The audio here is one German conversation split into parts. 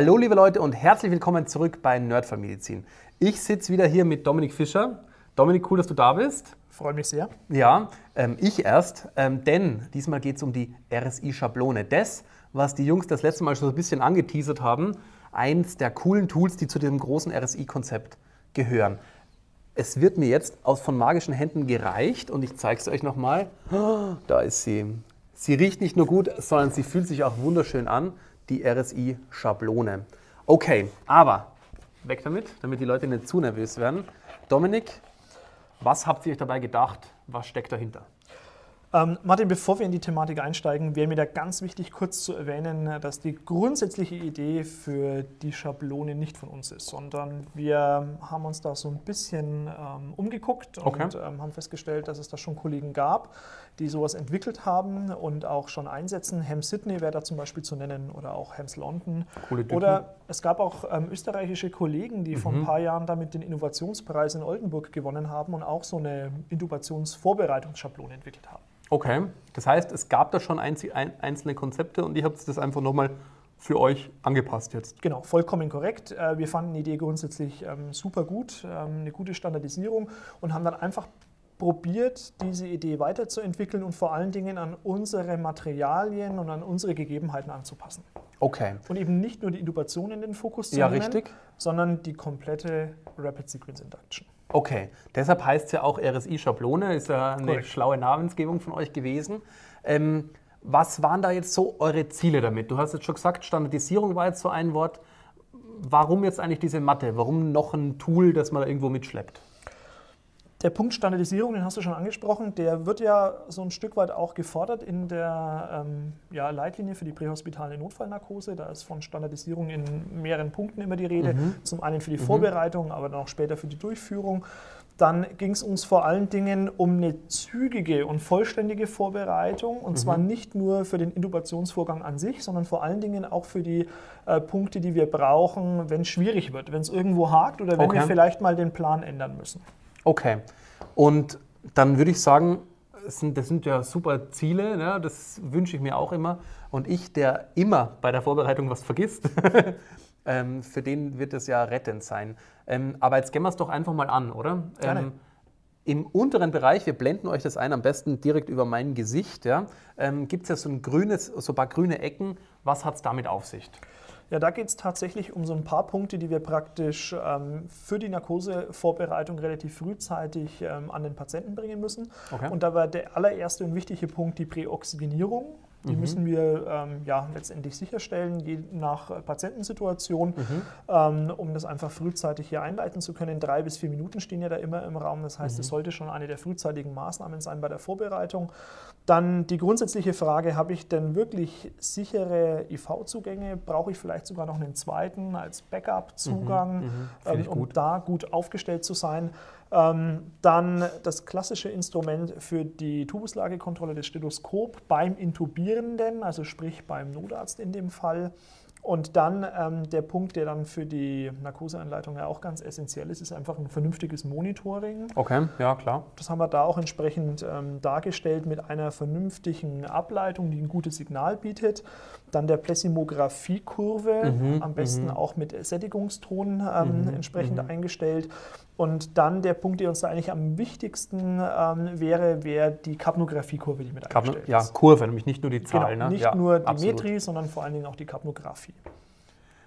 Hallo liebe Leute und herzlich willkommen zurück bei Nerdfallmedizin. Ich sitze wieder hier mit Dominik Fischer. Dominik, cool, dass du da bist. Freue mich sehr. Ja, ähm, ich erst, ähm, denn diesmal geht es um die RSI-Schablone. Das, was die Jungs das letzte Mal schon so ein bisschen angeteasert haben, eins der coolen Tools, die zu diesem großen RSI-Konzept gehören. Es wird mir jetzt aus von magischen Händen gereicht und ich zeige es euch nochmal. Da ist sie. Sie riecht nicht nur gut, sondern sie fühlt sich auch wunderschön an, die RSI-Schablone. Okay, aber weg damit, damit die Leute nicht zu nervös werden. Dominik, was habt ihr euch dabei gedacht? Was steckt dahinter? Ähm, Martin, bevor wir in die Thematik einsteigen, wäre mir da ganz wichtig, kurz zu erwähnen, dass die grundsätzliche Idee für die Schablone nicht von uns ist, sondern wir haben uns da so ein bisschen ähm, umgeguckt Okay. und ähm, haben festgestellt, dass es da schon Kollegen gab, die sowas entwickelt haben und auch schon einsetzen. Ham Sydney wäre da zum Beispiel zu nennen oder auch Hams London. Oder es gab auch ähm, österreichische Kollegen, die Mhm. vor ein paar Jahren damit den Innovationspreis in Oldenburg gewonnen haben und auch so eine Intubationsvorbereitungsschablone entwickelt haben. Okay, das heißt, es gab da schon einzelne Konzepte und ihr habt das einfach nochmal für euch angepasst jetzt. Genau, vollkommen korrekt. Äh, Wir fanden die Idee grundsätzlich ähm, super gut, ähm, eine gute Standardisierung und haben dann einfach probiert, diese Idee weiterzuentwickeln und vor allen Dingen an unsere Materialien und an unsere Gegebenheiten anzupassen. Okay. Und eben nicht nur die Intubation in den Fokus zu Ja, nehmen, richtig. sondern die komplette Rapid Sequence Induction. Okay, deshalb heißt es ja auch RSI-Schablone, ist ja eine Korrekt. schlaue Namensgebung von euch gewesen. Ähm, was waren da jetzt so eure Ziele damit? Du hast jetzt schon gesagt, Standardisierung war jetzt so ein Wort. Warum jetzt eigentlich diese Matte? Warum noch ein Tool, das man da irgendwo mitschleppt? Der Punkt Standardisierung, den hast du schon angesprochen, der wird ja so ein Stück weit auch gefordert in der ähm, ja, Leitlinie für die prähospitale Notfallnarkose. Da ist von Standardisierung in mehreren Punkten immer die Rede. Zum einen für die Vorbereitung, aber dann auch später für die Durchführung. Dann ging es uns vor allen Dingen um eine zügige und vollständige Vorbereitung. Und zwar nicht nur für den Intubationsvorgang an sich, sondern vor allen Dingen auch für die äh, Punkte, die wir brauchen, wenn es schwierig wird, wenn es irgendwo hakt oder wenn Okay. wir vielleicht mal den Plan ändern müssen. Okay, und dann würde ich sagen, es sind, das sind ja super Ziele, ne? das wünsche ich mir auch immer. Und ich, der immer bei der Vorbereitung was vergisst, ähm, für den wird es ja rettend sein. Ähm, aber jetzt gehen wir es doch einfach mal an, oder? Gerne. Ähm, Im unteren Bereich, wir blenden euch das ein, am besten direkt über mein Gesicht, ja, ähm, gibt es ja so ein grünes, so ein paar grüne Ecken. Was hat es damit auf sich? Ja, da geht es tatsächlich um so ein paar Punkte, die wir praktisch ähm, für die Narkosevorbereitung relativ frühzeitig ähm, an den Patienten bringen müssen. Okay. Und da war der allererste und wichtige Punkt die Präoxygenierung. Die müssen wir ähm, ja, letztendlich sicherstellen, je nach äh, Patientensituation, ähm, um das einfach frühzeitig hier einleiten zu können. Drei bis vier Minuten stehen ja da immer im Raum. Das heißt, es sollte schon eine der frühzeitigen Maßnahmen sein bei der Vorbereitung. Dann die grundsätzliche Frage, habe ich denn wirklich sichere IV-Zugänge? Brauche ich vielleicht sogar noch einen zweiten als Backup-Zugang, Finde ich ähm, um gut. da gut aufgestellt zu sein? Ähm, dann das klassische Instrument für die Tubuslagekontrolle, das Stethoskop beim Intubierenden, also sprich beim Notarzt in dem Fall. Und dann ähm, der Punkt, der dann für die Narkoseanleitung ja auch ganz essentiell ist, ist einfach ein vernünftiges Monitoring. Okay, ja, klar. Das haben wir da auch entsprechend ähm, dargestellt mit einer vernünftigen Ableitung, die ein gutes Signal bietet. Dann der Plessimographie-Kurve, Mhm, am besten auch mit Sättigungston ähm, entsprechend eingestellt. Und dann der Punkt, der uns da eigentlich am wichtigsten ähm, wäre, wäre die Kapnographie-Kurve, die mit Kapno- eingestellt ja, ist. Kurve, nämlich nicht nur die Genau, Zahl. ne? nicht ja, nur die absolut. Metri, sondern vor allen Dingen auch die Kapnographie.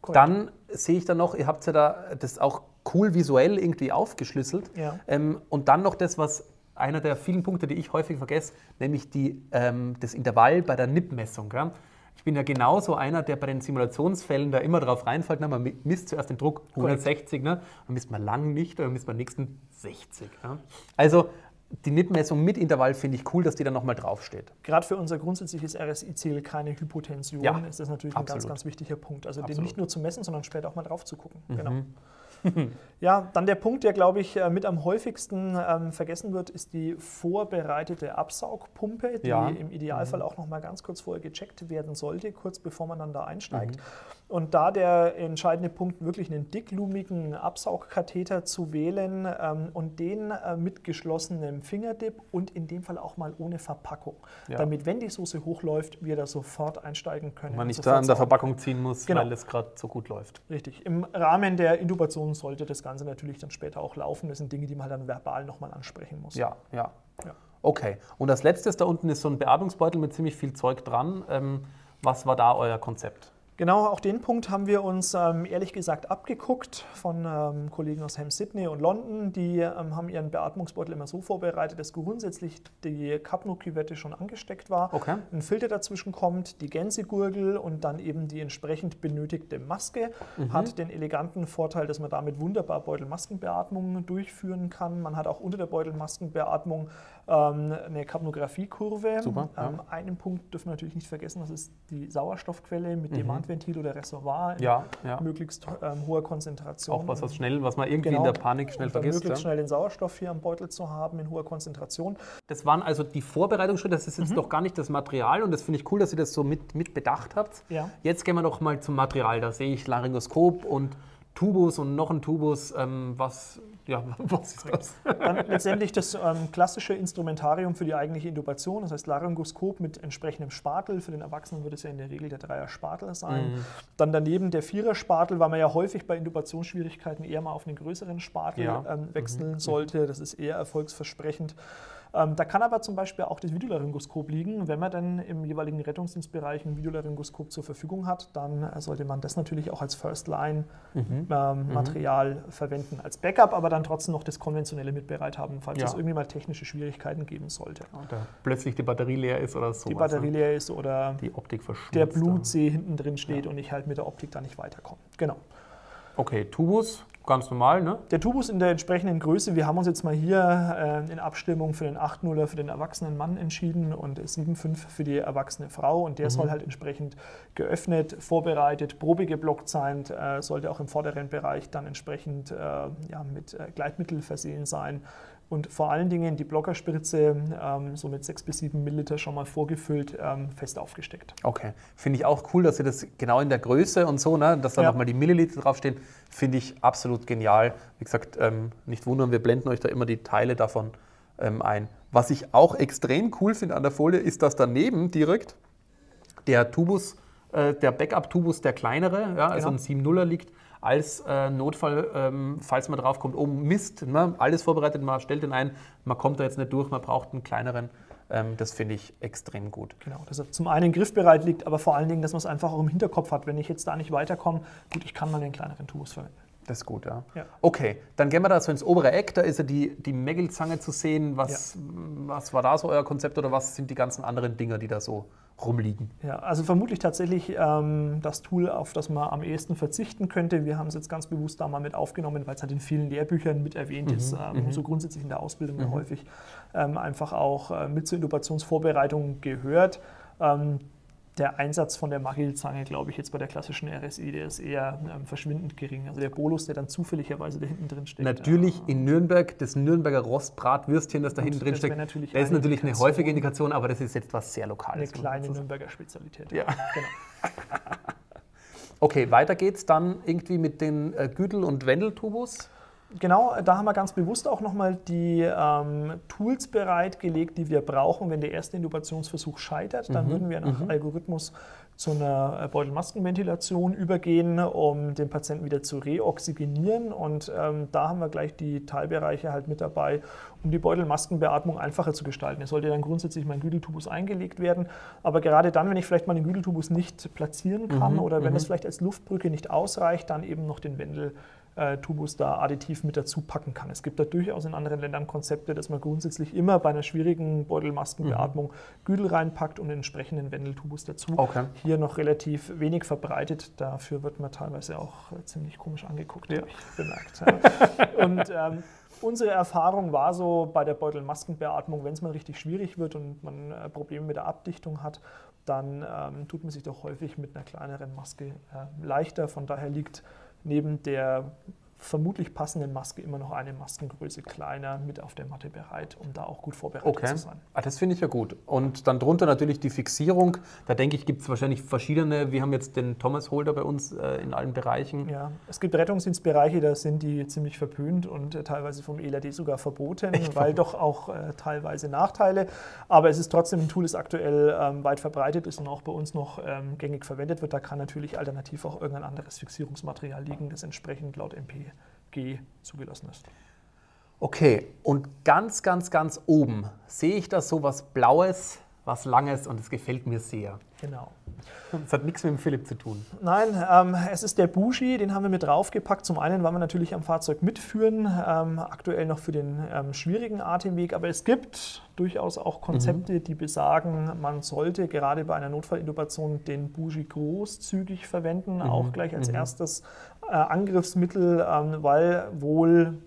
Korrekt. Dann sehe ich da noch, ihr habt ja da das auch cool visuell irgendwie aufgeschlüsselt. Ja. Ähm, und dann noch das, was einer der vielen Punkte, die ich häufig vergesse, nämlich die, ähm, das Intervall bei der NIP-Messung. Ich bin ja genauso einer, der bei den Simulationsfällen da immer drauf reinfällt, ne? man mi- misst zuerst den Druck 160, ne? dann misst man lang nicht, dann misst man nächsten 60. Ja? Also die NIP-Messung mit Intervall finde ich cool, dass die da nochmal draufsteht. Gerade für unser grundsätzliches RSI-Ziel keine Hypotension Ja, ist das natürlich ein ganz, absolut. ganz wichtiger Punkt. Also Absolut. den nicht nur zu messen, sondern später auch mal drauf zu gucken. Genau. Ja, dann der Punkt, der, glaube ich, äh, mit am häufigsten ähm, vergessen wird, ist die vorbereitete Absaugpumpe, die Ja. im Idealfall auch noch mal ganz kurz vorher gecheckt werden sollte, kurz bevor man dann da einsteigt. Mhm. Und da der entscheidende Punkt, wirklich einen dicklumigen Absaugkatheter zu wählen ähm, und den äh, mit geschlossenem Fingerdip und in dem Fall auch mal ohne Verpackung, Ja. damit, wenn die Soße hochläuft, wir da sofort einsteigen können. Man und nicht sofort da an der Verpackung ziehen muss, Genau. weil es gerade so gut läuft. Richtig. Im Rahmen der Intubation sollte das Ganze natürlich dann später auch laufen. Das sind Dinge, die man dann verbal nochmal ansprechen muss. Ja, ja. Ja. Okay. Und das letzte ist da unten ist so ein Beatmungsbeutel mit ziemlich viel Zeug dran. Ähm, was war da euer Konzept? Genau, auch den Punkt haben wir uns ähm, ehrlich gesagt abgeguckt von ähm, Kollegen aus Ham Sydney und London. Die ähm, haben ihren Beatmungsbeutel immer so vorbereitet, dass grundsätzlich die Kapno-Küvette schon angesteckt war, Okay. ein Filter dazwischen kommt, die Gänsegurgel und dann eben die entsprechend benötigte Maske. Hat den eleganten Vorteil, dass man damit wunderbar Beutelmaskenbeatmung durchführen kann. Man hat auch unter der Beutelmaskenbeatmung eine Kapnographiekurve. Super, ja. Einen Punkt dürfen wir natürlich nicht vergessen, das ist die Sauerstoffquelle mit Demantventil oder Reservoir in Mhm. Ja, ja. möglichst ähm, hoher Konzentration. Auch was, was schnell, was man irgendwie Genau. in der Panik schnell vergisst. möglichst Ja. schnell den Sauerstoff hier am Beutel zu haben in hoher Konzentration. Das waren also die Vorbereitungsschritte. Das ist Mhm. jetzt doch gar nicht das Material und das finde ich cool, dass ihr das so mit, mit bedacht habt. Jetzt gehen wir doch mal zum Material. Da sehe ich Laryngoskop und Tubus und noch ein Tubus. Ähm, was, ja, was ist das? Dann letztendlich das ähm, klassische Instrumentarium für die eigentliche Intubation, das heißt Laryngoskop mit entsprechendem Spatel. Für den Erwachsenen wird es ja in der Regel der Dreier-Spatel sein. Mhm. Dann daneben der Vierer-Spatel, weil man ja häufig bei Intubationsschwierigkeiten eher mal auf einen größeren Spatel Ja. ähm, Mhm. wechseln sollte. Das ist eher erfolgsversprechend. Ähm, da kann aber zum Beispiel auch das Videolaryngoskop liegen. Wenn man dann im jeweiligen Rettungsdienstbereich ein Videolaryngoskop zur Verfügung hat, dann äh, sollte man das natürlich auch als First-Line-Material verwenden, als Backup, aber dann trotzdem noch das konventionelle mit bereit haben, falls Ja. es irgendwie mal technische Schwierigkeiten geben sollte. Da plötzlich die Batterie leer ist oder so. Die Batterie leer ist oder Die Optik verschmutzt. der. Blutsee hinten drin steht und ich halt mit der Optik da nicht weiterkomme. Genau. Okay, Tubus, ganz normal, ne? Der Tubus in der entsprechenden Größe, wir haben uns jetzt mal hier äh, in Abstimmung für den 8.0er für den erwachsenen Mann entschieden und 7.5 für die erwachsene Frau. Und der soll halt entsprechend geöffnet, vorbereitet, Probe geblockt sein, äh, sollte auch im vorderen Bereich dann entsprechend äh, ja, mit äh, Gleitmittel versehen sein. Und vor allen Dingen die Blockerspritze, ähm, so mit 6 bis 7 Milliliter schon mal vorgefüllt, ähm, fest aufgesteckt. Okay. Finde ich auch cool, dass ihr das genau in der Größe und so, ne, dass da Ja. nochmal die Milliliter draufstehen, finde ich absolut genial. Wie gesagt, ähm, nicht wundern, wir blenden euch da immer die Teile davon ähm, ein. Was ich auch extrem cool finde an der Folie, ist, dass daneben direkt der Tubus, äh, der Backup-Tubus, der kleinere, ja, also Genau. ein 7.0er liegt, als äh, Notfall, ähm, falls man drauf kommt, oh Mist, ne, alles vorbereitet, man stellt den ein, man kommt da jetzt nicht durch, man braucht einen kleineren. Ähm, das finde ich extrem gut. Genau, dass er zum einen griffbereit liegt, aber vor allen Dingen, dass man es einfach auch im Hinterkopf hat. Wenn ich jetzt da nicht weiterkomme, gut, ich kann mal den kleineren Tubus verwenden. Das ist gut, ja. Ja. Okay, dann gehen wir da so ins obere Eck. Da ist ja die, die Meggelzange zu sehen. Was, was war da so euer Konzept oder was sind die ganzen anderen Dinger, die da so rumliegen? Ja, also vermutlich tatsächlich ähm, das Tool, auf das man am ehesten verzichten könnte. Wir haben es jetzt ganz bewusst da mal mit aufgenommen, weil es halt in vielen Lehrbüchern mit erwähnt ist, ähm, so grundsätzlich in der Ausbildung ja häufig ähm, einfach auch äh, mit zur Intubationsvorbereitung gehört. Der Einsatz von der Magilzange, glaube ich, jetzt bei der klassischen RSI, der ist eher ähm, verschwindend gering. Also der Bolus, der dann zufälligerweise da hinten drin steht. Natürlich in Nürnberg das Nürnberger Rostbratwürstchen, das da hinten drin steckt. das ist eine natürlich eine häufige Indikation, aber das ist jetzt was sehr eine Lokales. kleine Nürnberger Spezialität. Ja. Genau. Okay, weiter geht's dann irgendwie mit den äh, Güdel- und Wendeltubus. Genau, da haben wir ganz bewusst auch nochmal die ähm, Tools bereitgelegt, die wir brauchen, wenn der erste Intubationsversuch scheitert. Dann würden wir nach Algorithmus zu einer äh, Beutelmaskenventilation übergehen, um den Patienten wieder zu reoxygenieren. Und ähm, da haben wir gleich die Teilbereiche halt mit dabei, um die Beutelmaskenbeatmung einfacher zu gestalten. Es sollte dann grundsätzlich mein Güdeltubus eingelegt werden. Aber gerade dann, wenn ich vielleicht mal den Güdeltubus nicht platzieren kann oder wenn das vielleicht als Luftbrücke nicht ausreicht, dann eben noch den Wendel äh, Tubus da additiv mit dazu packen kann. Es gibt da durchaus in anderen Ländern Konzepte, dass man grundsätzlich immer bei einer schwierigen Beutelmaskenbeatmung Güdel reinpackt und den entsprechenden Wendeltubus dazu. Okay. Hier noch relativ wenig verbreitet, dafür wird man teilweise auch äh, ziemlich komisch angeguckt, habe ich bemerkt. Ja. und ähm, unsere Erfahrung war so bei der Beutelmaskenbeatmung, wenn es mal richtig schwierig wird und man äh, Probleme mit der Abdichtung hat, dann ähm, tut man sich doch häufig mit einer kleineren Maske äh, leichter. Von daher liegt neben der vermutlich passenden Maske immer noch eine Maskengröße kleiner mit auf der Matte bereit, um da auch gut vorbereitet Okay, zu sein. ah, das finde ich ja gut. Und dann drunter natürlich die Fixierung. Da denke ich, gibt es wahrscheinlich verschiedene. Wir haben jetzt den Thomas Holder bei uns äh, in allen Bereichen. Ja, es gibt Rettungsdienstbereiche, da sind die ziemlich verpönt und äh, teilweise vom ELRD sogar verboten, Echt? weil doch auch äh, teilweise Nachteile. Aber es ist trotzdem ein Tool, das aktuell ähm, weit verbreitet ist und auch bei uns noch ähm, gängig verwendet wird. Da kann natürlich alternativ auch irgendein anderes Fixierungsmaterial liegen, das entsprechend laut MPG zugelassen ist. Okay, und ganz, ganz, ganz oben sehe ich da so was Blaues, was Langes und es gefällt mir sehr. Genau. Das hat nichts mit dem Philipp zu tun. Nein, ähm, es ist der Bushi, den haben wir mit draufgepackt. Zum einen, weil wir natürlich am Fahrzeug mitführen, ähm, aktuell noch für den ähm, schwierigen Atemweg, aber es gibt durchaus auch Konzepte, die besagen, man sollte gerade bei einer Notfallintubation den Bushi großzügig verwenden, auch gleich als erstes äh, Angriffsmittel, ähm, weil wohl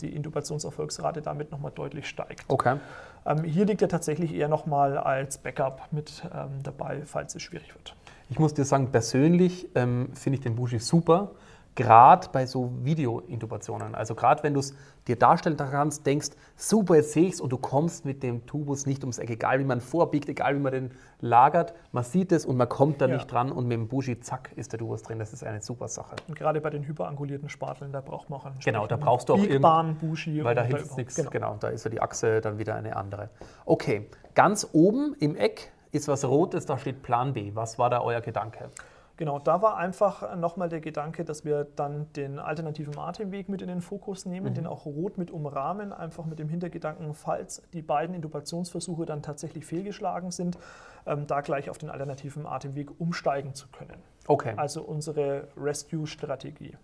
die Intubationserfolgsrate damit nochmal deutlich steigt. Okay. Ähm, hier liegt er tatsächlich eher nochmal als Backup mit ähm, dabei, falls es schwierig wird. Ich muss dir sagen, persönlich ähm, finde ich den Bushi super, gerade bei so Video-Intubationen. Also gerade wenn du es dir darstellen kannst, denkst, super, jetzt sehe ich es und du kommst mit dem Tubus nicht ums Eck, egal wie man vorbiegt, egal wie man den lagert, man sieht es und man kommt da Ja. nicht dran und mit dem Bushi, zack, ist der Tubus drin. Das ist eine super Sache. Und gerade bei den hyperangulierten Spateln, da braucht man auch einen Genau, da brauchst du auch biegbaren Bushi. Weil da hilft nichts. Genau. Genau. da ist ja die Achse dann wieder eine andere. Okay, ganz oben im Eck ist was Rotes, da steht Plan B. Was war da euer Gedanke? Genau, da war einfach nochmal der Gedanke, dass wir dann den alternativen Atemweg mit in den Fokus nehmen, Mhm. den auch rot mit umrahmen, einfach mit dem Hintergedanken, falls die beiden Intubationsversuche dann tatsächlich fehlgeschlagen sind, ähm, da gleich auf den alternativen Atemweg umsteigen zu können. Okay, Also unsere Rescue-Strategie.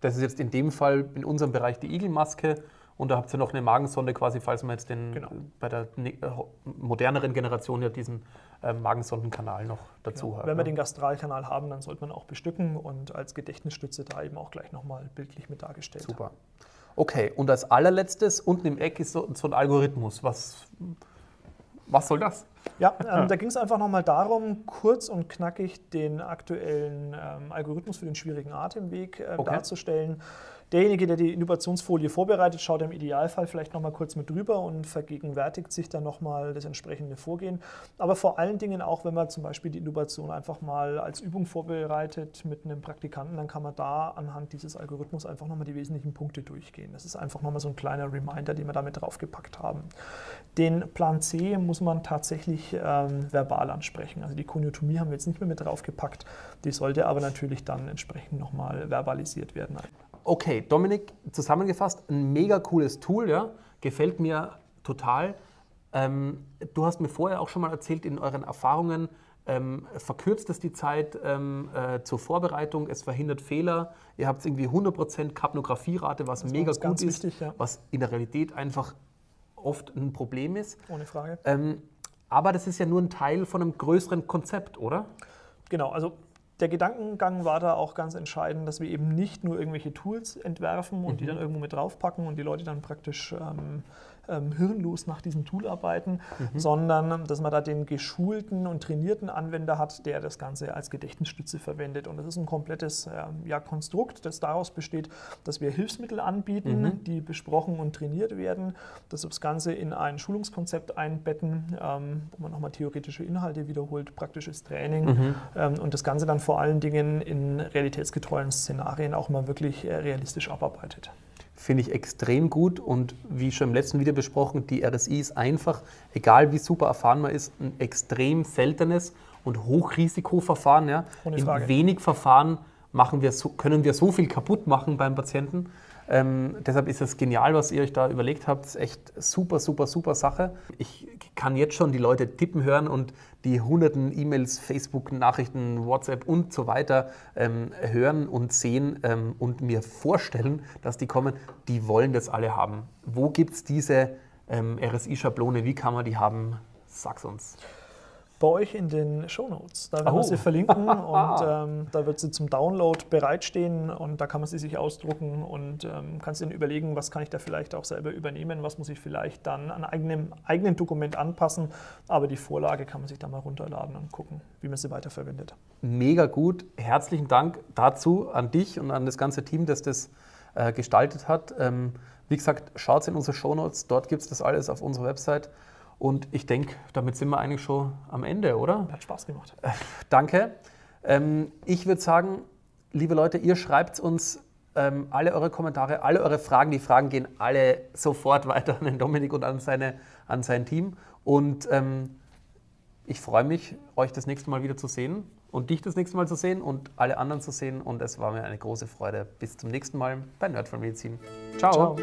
das ist jetzt in dem Fall in unserem Bereich die Igelmaske und da habt ihr noch eine Magensonde quasi, falls man jetzt den Genau. bei der ne- äh, moderneren Generation ja diesen äh, Magensondenkanal noch dazu Genau. hat. Wenn wir ne? den Gastralkanal haben, dann sollte man auch bestücken und als Gedächtnisstütze da eben auch gleich nochmal bildlich mit dargestellt. Super. Okay, und als allerletztes, unten im Eck ist so, so ein Algorithmus. Was, was soll das? Ja, ähm, da ging es einfach nochmal darum, kurz und knackig den aktuellen ähm, Algorithmus für den schwierigen Atemweg äh, Okay. darzustellen. Derjenige, der die Innovationsfolie vorbereitet, schaut im Idealfall vielleicht nochmal kurz mit drüber und vergegenwärtigt sich dann nochmal das entsprechende Vorgehen. Aber vor allen Dingen auch, wenn man zum Beispiel die Innovation einfach mal als Übung vorbereitet mit einem Praktikanten, dann kann man da anhand dieses Algorithmus einfach nochmal die wesentlichen Punkte durchgehen. Das ist einfach nochmal so ein kleiner Reminder, den wir damit draufgepackt haben. Den Plan C muss man tatsächlich ähm, verbal ansprechen. Also die Koniotomie haben wir jetzt nicht mehr mit draufgepackt. Die sollte aber natürlich dann entsprechend nochmal verbalisiert werden. Okay, Dominik, zusammengefasst, ein mega cooles Tool, ja, gefällt mir total. Ähm, du hast mir vorher auch schon mal erzählt, in euren Erfahrungen ähm, verkürzt es die Zeit ähm, äh, zur Vorbereitung, es verhindert Fehler, ihr habt irgendwie 100% Kapnographierate, was war mega uns gut ist, wichtig, ja. was in der Realität einfach oft ein Problem ist. Ohne Frage. Ähm, aber das ist ja nur ein Teil von einem größeren Konzept, oder? Genau, also der Gedankengang war da auch ganz entscheidend, dass wir eben nicht nur irgendwelche Tools entwerfen und die dann irgendwo mit draufpacken und die Leute dann praktisch ähm, ähm, hirnlos nach diesem Tool arbeiten, sondern dass man da den geschulten und trainierten Anwender hat, der das Ganze als Gedächtnisstütze verwendet. Und das ist ein komplettes ähm, ja, Konstrukt, das daraus besteht, dass wir Hilfsmittel anbieten, die besprochen und trainiert werden, dass wir das Ganze in ein Schulungskonzept einbetten, ähm, wo man nochmal theoretische Inhalte wiederholt, praktisches Training ähm, und das Ganze dann vor allen Dingen in realitätsgetreuen Szenarien auch mal wirklich äh, realistisch abarbeitet. Finde ich extrem gut und wie schon im letzten Video besprochen, die RSI ist einfach, egal wie super erfahren man ist, ein extrem seltenes und Hochrisikoverfahren. Ja. In wenig Verfahren machen wir so, können wir so viel kaputt machen beim Patienten. Ähm, deshalb ist es genial, was ihr euch da überlegt habt. Das ist echt super, super, super Sache. Ich kann jetzt schon die Leute tippen hören und die hunderten E-Mails, Facebook-Nachrichten, WhatsApp und so weiter ähm, hören und sehen ähm, und mir vorstellen, dass die kommen. Die wollen das alle haben. Wo gibt es diese ähm, RSI-Schablone? Wie kann man die haben? Sag's uns. Bei euch in den Shownotes. Da werden Oh. wir sie verlinken und ähm, da wird sie zum Download bereitstehen und da kann man sie sich ausdrucken und ähm, kannst dann überlegen, was kann ich da vielleicht auch selber übernehmen, was muss ich vielleicht dann an eigenem eigenen Dokument anpassen. Aber die Vorlage kann man sich da mal runterladen und gucken, wie man sie weiterverwendet. Mega gut. Herzlichen Dank dazu an dich und an das ganze Team, das das äh, gestaltet hat. Ähm, wie gesagt, schaut in unsere Shownotes, dort gibt es das alles auf unserer Website. Und ich denke, damit sind wir eigentlich schon am Ende, oder? Hat Spaß gemacht. Äh, danke. Ähm, ich würde sagen, liebe Leute, ihr schreibt uns ähm, alle eure Kommentare, alle eure Fragen. Die Fragen gehen alle sofort weiter an den Dominik und an, seine, an sein Team. Und ähm, ich freue mich, euch das nächste Mal wieder zu sehen und dich das nächste Mal zu sehen und alle anderen zu sehen. Und es war mir eine große Freude. Bis zum nächsten Mal bei Nerdfall Medizin. Ciao. Ciao.